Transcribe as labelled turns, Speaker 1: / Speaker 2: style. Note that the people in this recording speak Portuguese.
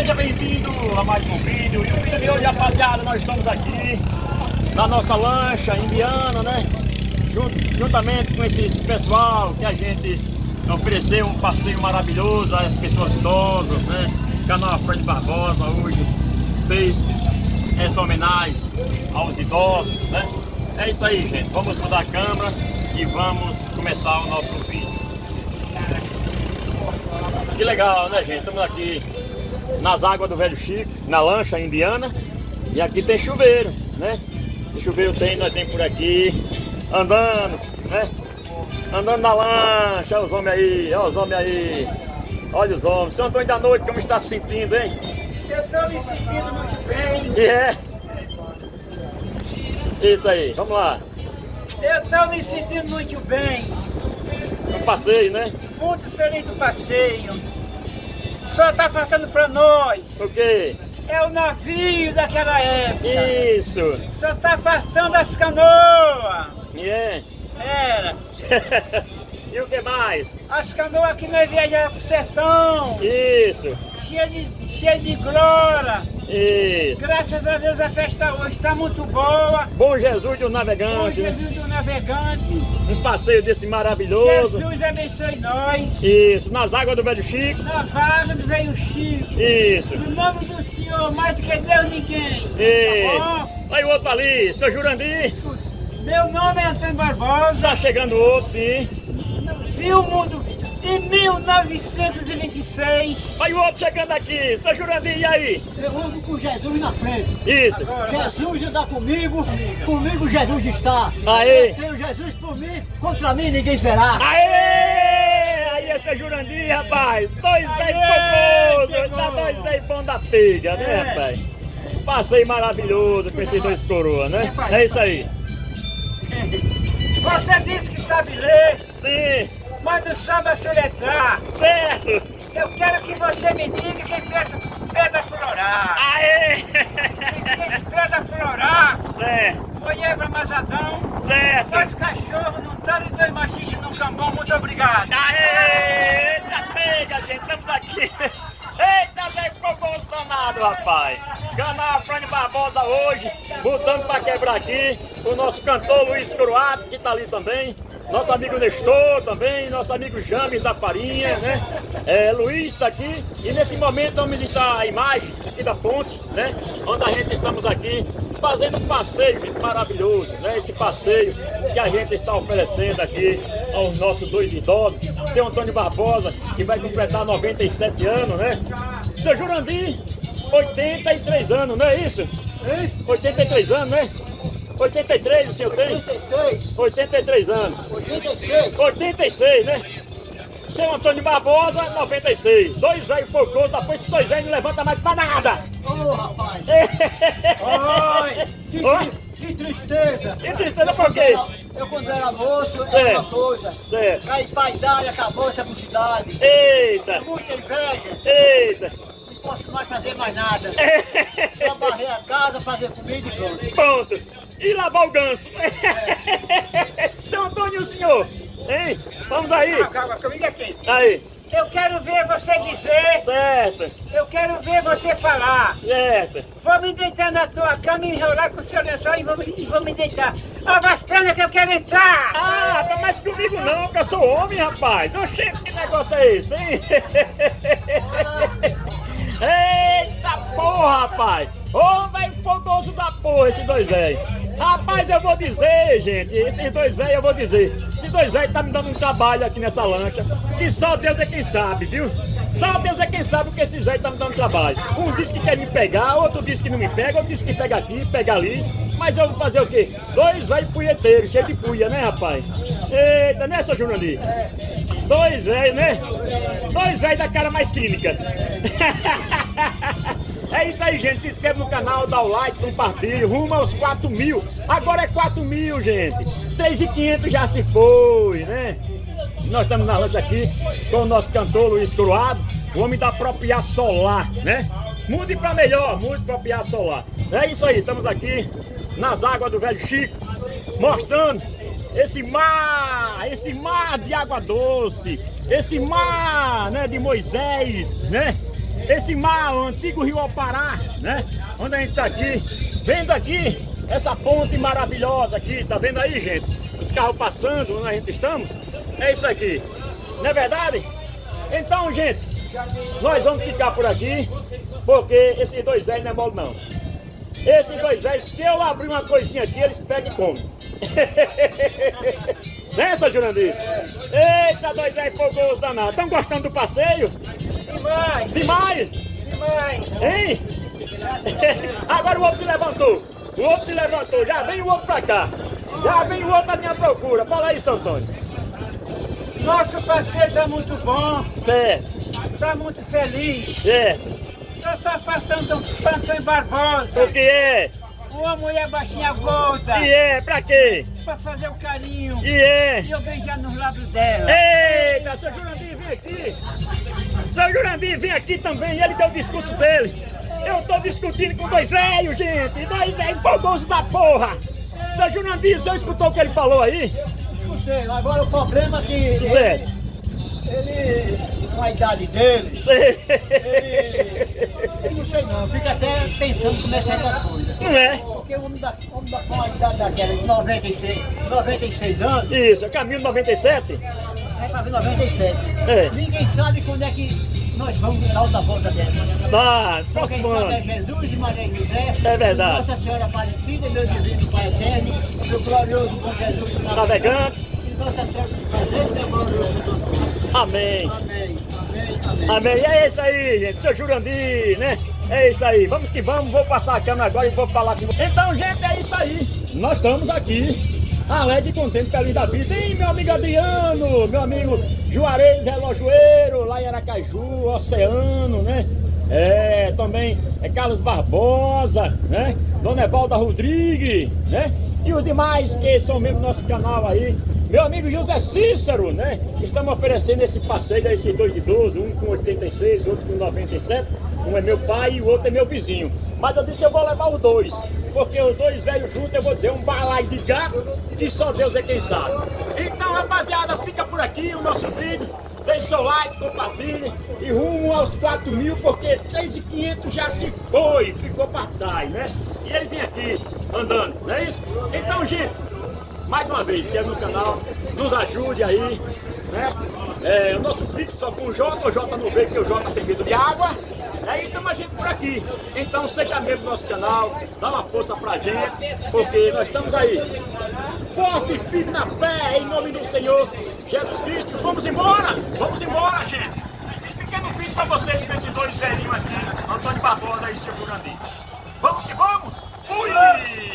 Speaker 1: Seja bem-vindo a mais um vídeo. E o vídeo de hoje, rapaziada, nós estamos aqui na nossa lancha indiana, né? Junt, juntamente com esse pessoal que a gente ofereceu um passeio maravilhoso às pessoas idosas, né? Canal Fred Barbosa hoje fez essa homenagem aos idosos, né? É isso aí, gente. Vamos mudar a câmera e vamos começar o nosso vídeo. Que legal, né, gente? Estamos aqui nas águas do Velho Chico, na lancha indiana. E aqui tem chuveiro, né? E chuveiro tem, nós temos por aqui, andando, né? Andando na lancha, olha os homens aí, olha os homens aí. Olha os homens. Seu Antônio da Noite, como está se sentindo, hein?
Speaker 2: Eu estou me sentindo muito bem.
Speaker 1: E é. Isso aí, vamos lá.
Speaker 2: Eu estou me sentindo muito bem.
Speaker 1: Um passeio, né?
Speaker 2: Muito feliz do passeio. Só está faltando para nós.
Speaker 1: O quê?
Speaker 2: É o navio daquela época.
Speaker 1: Isso.
Speaker 2: Só está faltando as canoas.
Speaker 1: É.
Speaker 2: Era.
Speaker 1: e o que mais?
Speaker 2: As canoas que nós viajamos pro sertão.
Speaker 1: Isso.
Speaker 2: Cheia de, cheia de glória.
Speaker 1: Isso.
Speaker 2: Graças a Deus a festa hoje está muito boa.
Speaker 1: Bom Jesus do
Speaker 2: Bom
Speaker 1: navegante, né?
Speaker 2: Jesus do navegante.
Speaker 1: Um passeio desse maravilhoso.
Speaker 2: Jesus abençoe nós.
Speaker 1: Isso, nas águas do Velho Chico.
Speaker 2: Na vaga do velho Chico.
Speaker 1: Isso.
Speaker 2: No nome do Senhor, mais do que Deus ninguém.
Speaker 1: E...
Speaker 2: Tá bom?
Speaker 1: Aí o outro ali, seu Jurandir.
Speaker 2: Meu nome é Antônio Barbosa.
Speaker 1: Tá chegando outro, sim.
Speaker 2: Vi o mundo em 1926.
Speaker 1: Aí o outro chegando aqui, seu Jurandir, e aí?
Speaker 3: Eu ando com Jesus na frente.
Speaker 1: Isso.
Speaker 3: Jesus está comigo, comigo Jesus está.
Speaker 1: Aí.
Speaker 3: Eu tenho Jesus por mim, contra mim ninguém será.
Speaker 1: Aê! Aí é seu Jurandir, rapaz. Dois velhos famosos. Tá dois velhos bom da pega, né,
Speaker 2: É.
Speaker 1: rapaz? Passeio maravilhoso com esses dois coroas, né? É isso aí.
Speaker 2: Você disse que sabe ler,
Speaker 1: Sim,
Speaker 2: mas não sabe soletrar.
Speaker 1: certo.
Speaker 2: Eu quero que você me diga quem fez pedra florar.
Speaker 1: Aê!
Speaker 2: Quem fez pedra florar
Speaker 1: certo,
Speaker 2: foi Eva Mazadão.
Speaker 1: certo.
Speaker 2: Dois cachorros num talo e dois machistas num cambão. Muito obrigado.
Speaker 1: Aê! Eita pega, gente, estamos aqui. Eita, velho, ficou bolsonaro, rapaz. Canal Frane Barbosa hoje, botando pra quebrar aqui. O nosso cantor Luiz Coroado, que tá ali também. Nosso amigo Nestor também, nosso amigo James da Farinha, né? É, Luiz tá aqui. E nesse momento vamos estar a imagem aqui da ponte, né? Onde a gente estamos aqui fazendo um passeio gente, maravilhoso, né? Esse passeio que a gente está oferecendo aqui aos nossos dois idosos. Seu Antônio Barbosa, que vai completar 97 anos, né? Seu Jurandir, 83 anos, não é isso? 83 anos, né? 83 o senhor tem?
Speaker 3: 86,
Speaker 1: 83 anos.
Speaker 3: 86.
Speaker 1: 86, né? Seu Antônio Barbosa, 96. Dois velhos por conta, depois esses dois velhos não levanta mais pra nada.
Speaker 3: Ô rapaz,
Speaker 2: Oi.
Speaker 3: que,
Speaker 1: Oi?
Speaker 3: que tristeza.
Speaker 1: Que tristeza por quê?
Speaker 3: Eu quando era moço, era uma coisa.
Speaker 1: Certo.
Speaker 3: Aí pra idade acabou essa mocidade.
Speaker 1: Eita,
Speaker 3: Muita inveja,
Speaker 1: eita.
Speaker 3: não posso mais fazer mais nada. Só varrer a casa, fazer comida e pronto.
Speaker 1: Pronto. E lavar o ganso. Seu Antônio, o senhor? Hein? Vamos aí.
Speaker 2: Calma, calma, comigo aqui.
Speaker 1: Aí.
Speaker 2: Eu quero ver você dizer,
Speaker 1: Certo,
Speaker 2: eu quero ver você falar.
Speaker 1: certo.
Speaker 2: Vou me deitar na tua cama e enrolar com o seu lençol e vou, e vou me deitar. Ó, as pernas que eu quero entrar!
Speaker 1: Ah, tá mais comigo não, que eu sou homem, rapaz. Oxê, que negócio é esse, hein? Eita porra, rapaz. Ô, velho fogoso da porra, esses dois velhos. Rapaz, eu vou dizer, gente, esses dois velhos eu vou dizer. Esses dois velhos tá me dando um trabalho aqui nessa lancha, que só Deus é quem sabe, viu? Só Deus é quem sabe o que esses velhos tá me dando trabalho. Um diz que quer me pegar, outro diz que não me pega, outro diz que pega aqui, pega ali. Mas eu vou fazer o quê? Dois velhos punheteiros, cheios de puia, né, rapaz? Eita, né, seu Jurandir? Dois velhos, né? Dois velhos da cara mais cínica. É isso aí, gente. Se inscreve no canal, dá o like, compartilha. Rumo aos 4 mil. Agora é 4 mil, gente. 3.500 já se foi, né? Nós estamos na lancha aqui com o nosso cantor Luiz Coroado, o homem da Propriar Solar, né? Mude pra melhor, mude Propriar Solar. É isso aí, estamos aqui nas águas do Velho Chico, mostrando esse mar, esse mar de água doce, esse mar, né, de Moisés, né? Esse mar, o antigo rio Alpará, né? Onde a gente tá aqui, vendo aqui essa ponte maravilhosa aqui, tá vendo aí, gente? Os carros passando onde a gente estamos, é isso aqui. Não é verdade? Então, gente, nós vamos ficar por aqui, porque esses dois velhos não é mole não. Esses dois velhos, se eu abrir uma coisinha aqui, eles pegam e comem. Nessa, Jurandir? Eita, dois velhos fogosos danados. Estão gostando do passeio?
Speaker 2: Demais,
Speaker 1: Demais?
Speaker 2: demais.
Speaker 1: Hein? Agora o outro se levantou. O outro se levantou. Já vem o outro pra cá. Já vem o outro à minha procura. Fala aí, seu Antônio.
Speaker 2: Nosso passeio tá muito bom,
Speaker 1: Certo,
Speaker 2: tá muito feliz.
Speaker 1: certo.
Speaker 2: Só tá faltando um Antônio Barbosa.
Speaker 1: O que é?
Speaker 2: Uma mulher baixinha gorda.
Speaker 1: E é? Pra quê?
Speaker 2: Pra fazer o carinho.
Speaker 1: E é?
Speaker 2: E eu beijar nos lábios dela.
Speaker 1: Eita, seu Jurandir, vem aqui. Seu Jurandir, vem aqui também. Ele deu o discurso dele. Eu tô discutindo com dois velhos, gente. Dois velhos fogosos da porra. Seu Jurandir, o senhor escutou o que ele falou aí?
Speaker 3: Escutei, agora o problema é que
Speaker 1: Certo.
Speaker 3: ele, com a idade dele, ele, eu não sei não, fica até pensando como é certa coisa.
Speaker 1: Não é?
Speaker 3: Porque o homem da, o homem da, com a idade daquela de 96, 96 anos,
Speaker 1: Isso, é caminho 97?
Speaker 3: vai fazer 97.
Speaker 1: É.
Speaker 3: Ninguém sabe quando é que nós vamos dar outra volta dessa.
Speaker 1: Ah, próximo
Speaker 3: sabe é
Speaker 1: ano.
Speaker 3: Jesus Maria José.
Speaker 1: É verdade.
Speaker 3: Nossa Senhora Aparecida, meu divino Pai Eterno, meu glorioso Bom Jesus
Speaker 1: Navegante. Amém,
Speaker 3: amém, amém. Amém.
Speaker 1: E é isso aí, gente. Seu Jurandir, né? É isso aí. Vamos que vamos. Vou passar a câmera agora e vou falar com vocês. Então, gente, é isso aí. Nós estamos aqui. Alegre e contente, feliz da vida. E meu amigo Adriano, meu amigo Juarez Relojoeiro, lá em Aracaju, Oceano, né? É, também é Carlos Barbosa, né? Dona Evalda Rodrigues, né? E os demais que são membros do nosso canal aí. Meu amigo José Cícero, né? Estamos oferecendo esse passeio a esses dois idosos, um com 86, outro com 97. Um é meu pai e o outro é meu vizinho. Mas eu disse eu vou levar os dois, porque os dois velhos juntos eu vou dizer um balai de gato e só Deus é quem sabe. Então, rapaziada, fica por aqui o nosso vídeo. Deixe seu like, compartilhe e rumo aos 4 mil, porque 3.500 já se foi, ficou para trás, né? E ele vem aqui andando, não é isso? Então, gente, mais uma vez, que é no canal, nos ajude aí, né? É, o nosso Pix só com o J, o J não veio porque o J tem medo de água. Aí estamos a gente por aqui. Então seja membro do nosso canal, dá uma força pra gente, porque nós estamos aí. Forte e firme na fé, em nome do Senhor Jesus Cristo. Vamos embora! Vamos embora, gente! Pequeno vídeo pra vocês com esses dois velhinhos aqui, Antônio Barbosa e seu Jurandir. Vamos que vamos! Fui!